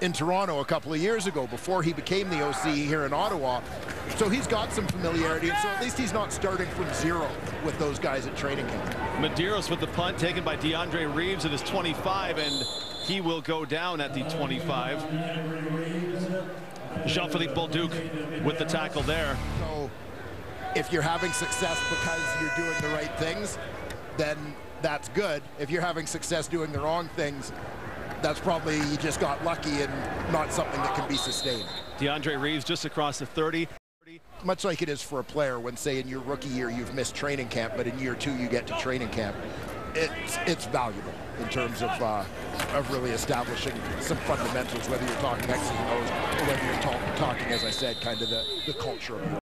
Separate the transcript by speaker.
Speaker 1: in Toronto a couple of years ago before he became the OC here in Ottawa. So he's got some familiarity, and so at least he's not starting from zero with those guys at training camp.
Speaker 2: Medeiros with the punt taken by DeAndre Reeves at his 25, and he will go down at the 25. Jean-Philippe Bolduc with the tackle there.
Speaker 1: So if you're having success because you're doing the right things, then that's good. If you're having success doing the wrong things, that's probably you just got lucky and not something that can be sustained.
Speaker 2: DeAndre Reeves just across the 30.
Speaker 1: Much like it is for a player when, say, in your rookie year you've missed training camp, but in year two you get to training camp. It's, it's valuable in terms of, uh, of really establishing some fundamentals, whether you're talking X's and O's or whether you're talk, talking, as I said, kind of the, the culture of